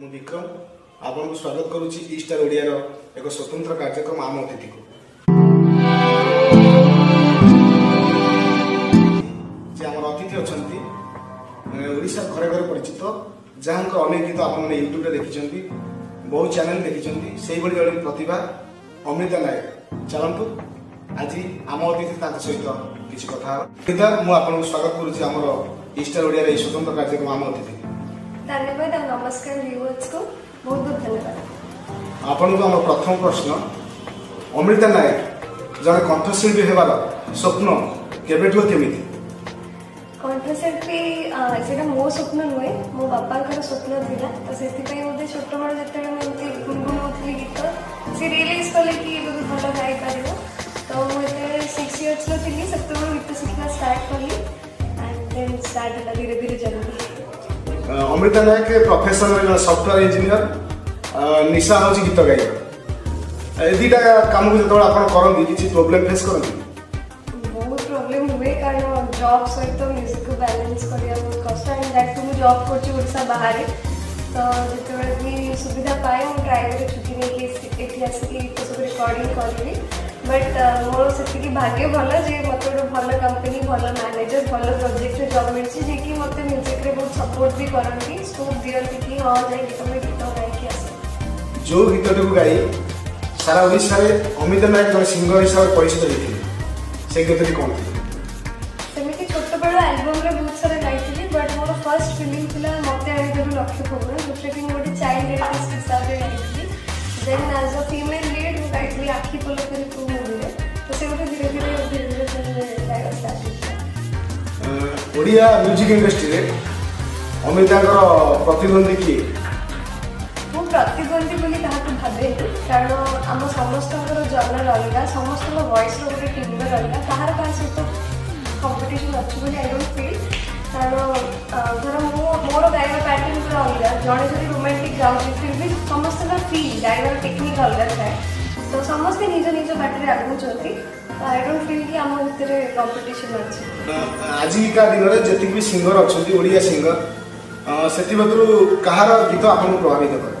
ମୁଁ ବିକ୍ରମ ଆପଣଙ୍କୁ ସ୍ୱାଗତ କରୁଛି ଇଷ୍ଟାର ଓଡ଼ିଆର ଏକ ସ୍ୱତନ୍ତ୍ର କାର୍ଯ୍ୟକ୍ରମ ଆମ ଅତିଥିକୁ ଯେ ଆମର ଅତିଥି ଅଛନ୍ତି ଓଡ଼ିଶା ଘରେ ଘରେ ପରିଚିତ ଯାହାଙ୍କ ଅନେକ ଗୀତ ଆପଣମାନେ ୟୁଟ୍ୟୁବରେ ଦେଖିଛନ୍ତି ବହୁ ଚ୍ୟାନେଲ ଦେଖିଛନ୍ତି ସେଇଭଳି ଜଣେ ପ୍ରତିଭା ଅମିତା ନାୟକ ଚାଲନ୍ତୁ ଆଜି ଆମ ଅତିଥି ତାଙ୍କ ସହିତ କିଛି କଥା ହେବା ମୁଁ ଆପଣଙ୍କୁ ସ୍ୱାଗତ କରୁଛି ଆମର ଇଷ୍ଟାର ଓଡ଼ିଆର ଏହି ସ୍ୱତନ୍ତ୍ର କାର୍ଯ୍ୟକ୍ରମ ଆମ ଅତିଥି ଧନ୍ୟବାଦ ଆଉ ନମସ୍କାର ଭିଉଅର୍ସକୁ ବହୁତ ବହୁତ ଧନ୍ୟବାଦ ଆପଣଙ୍କୁ ଆମ ପ୍ରଥମ ପ୍ରଶ୍ନ ଅମୃତା ନାୟକ ଜଣେ କଣ୍ଠଶିଳ୍ପୀ ହେବାର ସ୍ୱପ୍ନ କେବେଠୁ କେମିତି କଣ୍ଠଶିଳ୍ପୀ ସେଇଟା ମୋ ସ୍ୱପ୍ନ ନୁହେଁ ମୋ ବାପାଙ୍କର ସ୍ୱପ୍ନ ଥିଲା ତ ସେଥିପାଇଁ ମୋତେ ଛୋଟବେଳେ ଯେତେବେଳେ ମୁଁ ଏମିତି ଗୁଣଗୁଣଉଥିଲି ଗୀତ ସେ ରିଏଲାଇଜ୍ କଲେ କି ବହୁତ ଭଲ ଗାଇପାରିବ ତ ମୁଁ ଯେତେବେଳେ ସିକ୍ସ ଇୟର୍ସର ଥିଲି ସେତେବେଳେ ଗୀତ ଶିଖିବା ଷ୍ଟାର୍ଟ କଲି ଆଣ୍ଡ ଦେନ୍ ଷ୍ଟାର୍ଟ ହେଲା ଧୀରେ ଧୀରେ ଜଲ୍ଦି Amrita Nayak professor software engineer ନିଶା ହେଉଛି ଗୀତ ଗାଇବା ଏ ଦୁଇଟା କାମକୁ ଯେତେବେଳେ ଆପଣ କରନ୍ତି କିଛି ପ୍ରୋବ୍ଲେମ୍ ଫେସ୍ କରନ୍ତି ବହୁତ ପ୍ରୋବ୍ଲେମ୍ ହୁଏ କାରଣ ଜବ୍ ସହିତ ମ୍ୟୁଜିକ୍କୁ ବାଲାନ୍ସ କରିବା ବହୁତ କଷ୍ଟ ଆଣ୍ଡ ଦ୍ୟାଟ୍ ମୁଁ ଜବ୍ କରୁଛି ଓଡ଼ିଶା ବାହାରେ ତ ଯେତେବେଳେ ବି ସୁବିଧା ପାଏ ମୁଁ ଟ୍ରାଏ କରେ ଛୁଟି ନେଇକି ଏଠି ଆସିକି ଏସବୁ ରେକର୍ଡ଼ିଂ କରିବି ବଟ୍ ମୋର ସେତିକି ଭାଗ୍ୟ ଭଲ ଯେ ମୋତେ ଗୋଟେ ଭଲ କମ୍ପାନୀ ଭଲ ମ୍ୟାନେଜର ଭଲ ପ୍ରୋଜେକ୍ଟରେ ଜବ୍ ମିଳିଛି ଯିଏକି ମୋତେ ମ୍ୟୁଜିକ୍ରେ ବହୁତ ସପୋର୍ଟ ବି କରନ୍ତି ସ୍କୋପ୍ ଦିଅନ୍ତି କି ହଁ ଯାଇକି ତୁମେ ଗୀତ ଗାଇକି ଆସ ଯେଉଁ ଗୀତଟିକୁ ଗାଇ ସାରା ଓଡ଼ିଶାରେ ଅମିତ ନାୟକ ଜଣେ ସିଙ୍ଗର ହିସାବରେ ପରିଚିତ ହେଇଥିଲେ ସେ ଗୀତଟି କ'ଣ ଥିଲା ସେମିତି ଛୋଟବେଳ ଆଲବମ୍ରେ ବହୁତ ସାରା ଗାଇଥିଲି ବଟ୍ ମୋର ଫାର୍ଷ୍ଟ ଫିଲ୍ମ ଥିଲା ମୋତେ ଆଣିଦେଲୁ ଲକ୍ଷ ଫୋନ ଯେଉଁଟାକି ମୁଁ ଗୋଟେ ଚାଇଲ୍ଡ ଆର୍ଟିଷ୍ଟ ହିସାବରେ ଗାଇଥିଲି ଦେନ୍ ଆଜ୍ ଅ ଫିମେଲ୍ ଲିଡ୍ ମୁଁ ଗାଇଥିଲି ଆଖି ପୋଲ ओडिया म्यूजिक इंडस्ट्री अमृता प्रतिद्वंदी किए प्रतिद्वंदी बोली भावे कारण आम समस्त जनर अलग समस्त वयस रोटे टीमर अलग कह रहा सहित कंपिटिशन अच्छी आई डोट फिल कारण धर मु मोर गायबा पैटर्न पूरा अलग जड़े जो रोमांटिक जाऊँगी फिर भी समस्त फिल गायबार टेक्निक अलग थाए ତ ସମସ୍ତେ ନିଜ ନିଜ ବାଟରେ ଆଗଉଛନ୍ତି ଆଇ ଡୋଣ୍ଟ ଫିଲ୍ କି ଆମ ଭିତରେ କମ୍ପିଟିସନ୍ ଅଛି ଆଜିକା ଦିନରେ ଯେତିକି ବି ସିଙ୍ଗର ଅଛନ୍ତି ଓଡ଼ିଆ ସିଙ୍ଗର ସେଥିମଧ୍ୟରୁ କାହାର ଗୀତ ଆପଣଙ୍କୁ ପ୍ରଭାବିତ କରେ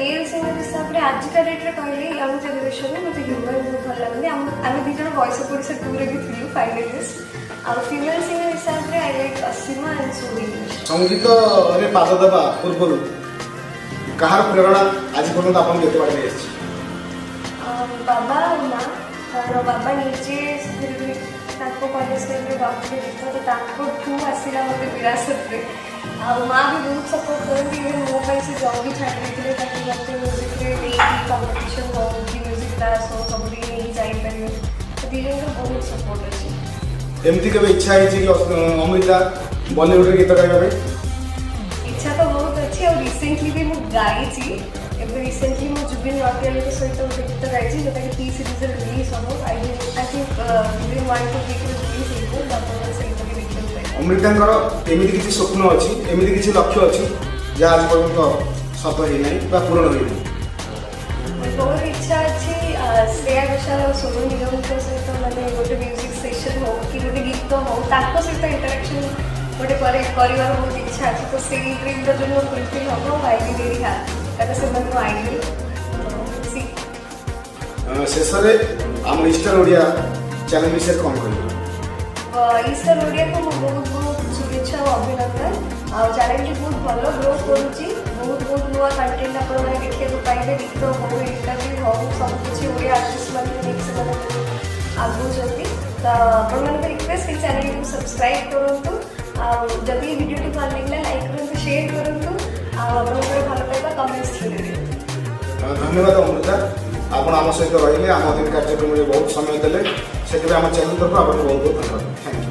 মেল সিঙ্গার হিসাবে আজিকা ডেট্রে কহিলি ইয়াং জেনারেশনে মতো হিউম্যান বহুত ভাল লাগে আমি দুই জন ভয়েস অফ ওড়িশা টুরে বি থিলু ফাইনালিস্ট আর ফিমেল সিঙ্গার হিসাবে I like Asima and Suri সঙ্গীত রে পাদ দেবা পূর্বরু কাহার প্রেরণা আজি পর্যন্ত আপনার কেতে বাড়ি আসছে ବାବା ମା ର ବାବା ନିଜେ ତାଙ୍କ କଲେଜରେ ବାବୁରେ ଦେଖ ତ ତାଙ୍କଠୁ ଆସିଲା ମୋତେ ବିରାସତରେ ଆଉ ମା ବି ବହୁତ ସପୋର୍ଟ କରନ୍ତି ଇଭେନ୍ ମୋ ପାଇଁ ସେ ଜବ୍ ବି ଛାଡ଼ି ଦେଇଥିଲେ ତାକୁ ମୋତେ ମ୍ୟୁଜିକ୍ରେ ନେଇକି କମ୍ପିଟିସନ୍ ହେଉ କି ମ୍ୟୁଜିକ୍ କ୍ଲାସ୍ ହେଉ ସବୁଠିକି ନେଇକି ଯାଇପାରିବେ ଦି ଜଣଙ୍କର ବହୁତ ସପୋର୍ଟ ଅଛି ଏମିତି କେବେ ଇଚ୍ଛା ହେଇଛି କି ଅମୃତା ବଲିଉଡ଼ରେ ଗୀତ ଗାଇବା ପାଇଁ ଇଚ୍ଛା ତ ବହୁତ ଅଛି ଆଉ ରିସେଣ୍ଟଲି ବି ମୁଁ ଗାଇଛି been not really the sort of the guys जो कि टी सीरीज रिलीज हो I I think within 1 two 3 release हो डबल सेंटर के देखियो অমৃতাঙ্কর এমিতি কিছু স্বপ্ন অছি এমিতি কিছু লক্ষ্য অছি যা আজ পর্যন্ত সফল হই নাই বা পূরণ হই নাই বহুত ইচ্ছা আছে শ্রেয়া ঘোষাল আর সোনু নিগমଙ୍କ সହିତ মানে গোটে মিউজিক সেশন হোক কি গোটে গীত হোক তাଙ୍କ সହିତ ইন্টারাকশন ଗୋଟେ ପରେ କରିବାର ବହୁତ ଇଚ୍ଛା ଅଛି ତ ସେଇ ଡ୍ରିମ୍ର ଯେଉଁ ଫୁଲଫିଲ୍ ହେବ ଆଇ ବି ଭେରି ହ୍ୟାପି କାରଣ ସେମାନଙ୍କୁ ଆଇଡଲ୍ শেষে আমার ইস্টার ওড়িয়া চ্যানেল বিষয়ে কম করব ইস্টার ওড়িয়াকে মু বহুত বহুত শুভেচ্ছা ও অভিনন্দন আর চ্যানেলটি বহুত ভালো গ্রো করুচি বহুত বহুত নয়া কন্টেন্ট আপনারা দেখতে পাইবে দেখতে বহু ইন্টারভিউ হোক সব কিছু ওড়িয়া আর্টিস্ট মানে নেক্সট মানে আগুচন্তি তো আপনাদের রিকোয়েস্ট এই চ্যানেলটি সবসক্রাইব করন্তু আর যদি এই ভিডিওটি ভালো লাগলে লাইক করন্তু শেয়ার করন্তু আর আপনাদের ভালো পাইবা কমেন্টস করে দিন ধন্যবাদ অমৃতা आपत सहित रही आम दिन कार्यक्रम बहुत समय देखिए आम चैनल तरफ आप बहुत बहुत धन्यवाद थैंक यू